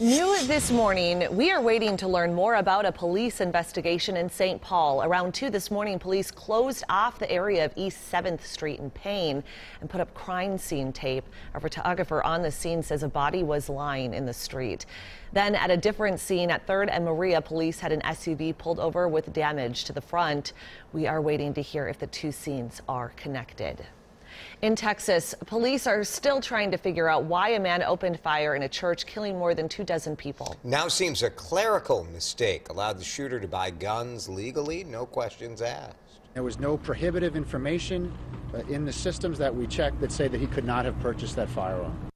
New this morning, we are waiting to learn more about a police investigation in St. Paul. Around 2 this morning, police closed off the area of East 7th Street in Payne and put up crime scene tape. A photographer on the scene says a body was lying in the street. Then at a different scene at 3rd and Maria, police had an SUV pulled over with damage to the front. We are waiting to hear if the two scenes are connected. In Texas, police are still trying to figure out why a man opened fire in a church, killing more than two dozen people. Now seems a clerical mistake allowed the shooter to buy guns legally, no questions asked. There was no prohibitive information uh, in the systems that we checked that say that he could not have purchased that firearm.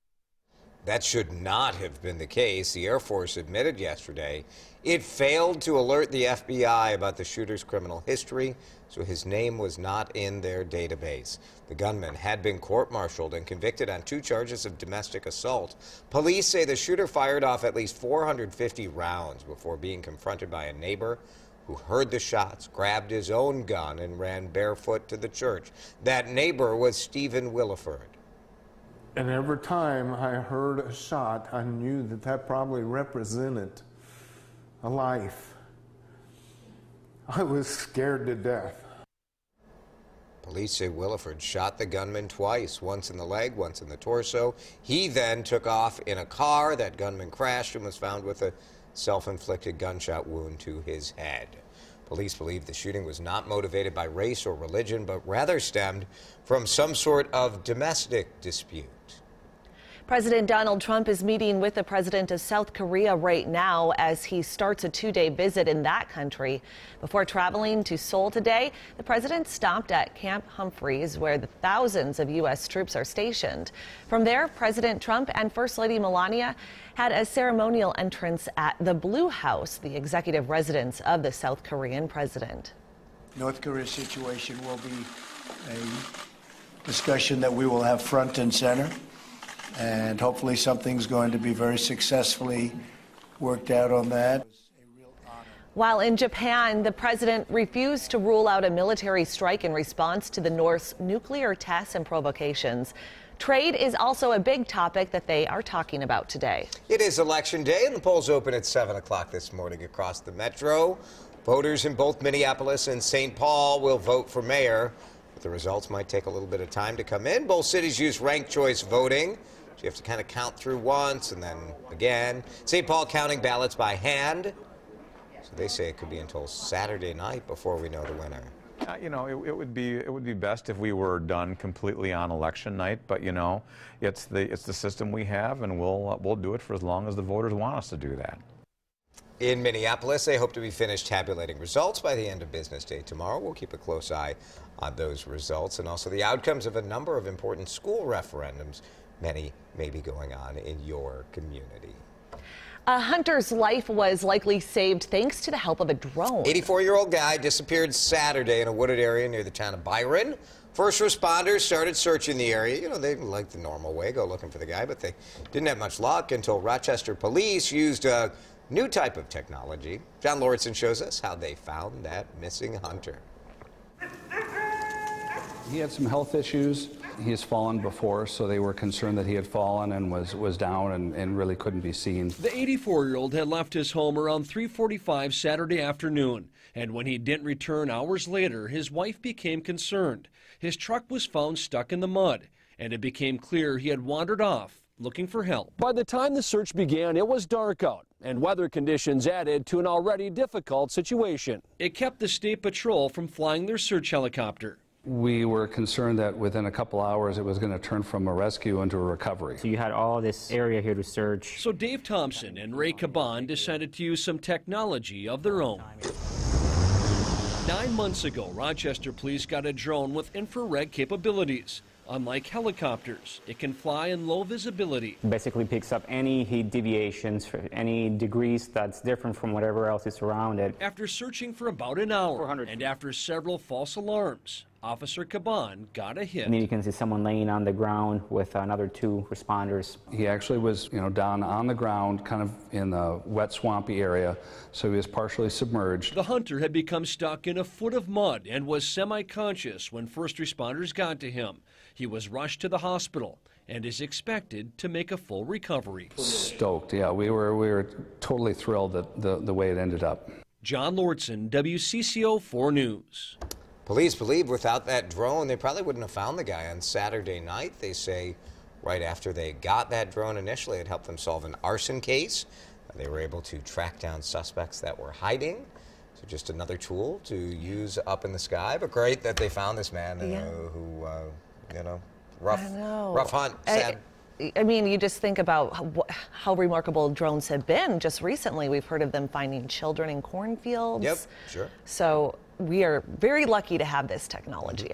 That should not have been the case. The Air Force admitted yesterday it failed to alert the FBI about the shooter's criminal history, so his name was not in their database. The gunman had been court-martialed and convicted on two charges of domestic assault. Police say the shooter fired off at least 450 rounds before being confronted by a neighbor who heard the shots, grabbed his own gun, and ran barefoot to the church. That neighbor was Stephen Willeford. And every time I heard a shot, I knew that that probably represented a life. I was scared to death. Police say Willeford shot the gunman twice, once in the leg, once in the torso. He then took off in a car. That gunman crashed and was found with a self-inflicted gunshot wound to his head. Police believe the shooting was not motivated by race or religion, but rather stemmed from some sort of domestic dispute. President Donald Trump is meeting with the president of South Korea right now as he starts a two day visit in that country. Before traveling to Seoul today, the president stopped at Camp Humphreys, where the thousands of U.S. troops are stationed. From there, President Trump and First Lady Melania had a ceremonial entrance at the Blue House, the executive residence of the South Korean president. North Korea situation will be a discussion that we will have front and center and hopefully something's going to be very successfully worked out on that. While in Japan, the president refused to rule out a military strike in response to the North's nuclear tests and provocations. Trade is also a big topic that they are talking about today. It is election day, and the polls open at 7 o'clock this morning across the metro. Voters in both Minneapolis and St. Paul will vote for mayor. But the results might take a little bit of time to come in. Both cities use ranked choice voting. So you have to kind of count through once and then again. St. Paul counting ballots by hand. So they say it could be until Saturday night before we know the winner. Uh, you know, it, it, would be it would be best if we were done completely on election night. But you know, it's the it's the system we have, and we'll uh, we'll do it for as long as the voters want us to do that. In Minneapolis, they hope to be finished tabulating results by the end of business day tomorrow. We'll keep a close eye on those results and also the outcomes of a number of important school referendums many may be going on in your community. A hunter's life was likely saved thanks to the help of a drone. 84-year-old guy disappeared Saturday in a wooded area near the town of Byron. First responders started searching the area. You know, they like the normal way, go looking for the guy, but they didn't have much luck until Rochester police used a new type of technology. John Lauritsen shows us how they found that missing hunter. He had some health issues he has fallen before, so they were concerned that he had fallen and was, was down and, and really couldn't be seen. The 84-year-old had left his home around 3.45 Saturday afternoon, and when he didn't return hours later, his wife became concerned. His truck was found stuck in the mud, and it became clear he had wandered off looking for help. By the time the search began, it was dark out, and weather conditions added to an already difficult situation. It kept the State Patrol from flying their search helicopter. We were concerned that within a couple hours it was going to turn from a rescue into a recovery. So you had all this area here to search. So Dave Thompson and Ray Caban decided to use some technology of their own. Nine months ago, Rochester police got a drone with infrared capabilities. Unlike helicopters, it can fly in low visibility. Basically picks up any heat deviations, for any degrees that's different from whatever else is around it. After searching for about an hour and after several false alarms, Officer Caban got a hit. And then you can see someone laying on the ground with another two responders. He actually was, you know, down on the ground, kind of in the wet, swampy area, so he was partially submerged. The hunter had become stuck in a foot of mud and was semi-conscious when first responders got to him. He was rushed to the hospital. and is expected to make a full recovery. Stoked, yeah. We were, we were totally thrilled that the, the way it ended up. John Lauritsen, WCCO 4 News. Police believe without that drone, they probably wouldn't have found the guy on Saturday night. They say right after they got that drone initially, it helped them solve an arson case. They were able to track down suspects that were hiding. So just another tool to use up in the sky. But great that they found this man uh, Yeah. who, uh, you know, rough, know. rough hunt. Sad. I mean, you just think about how, how remarkable drones have been. Just recently, we've heard of them finding children in cornfields. Yep, sure. So we are very lucky to have this technology,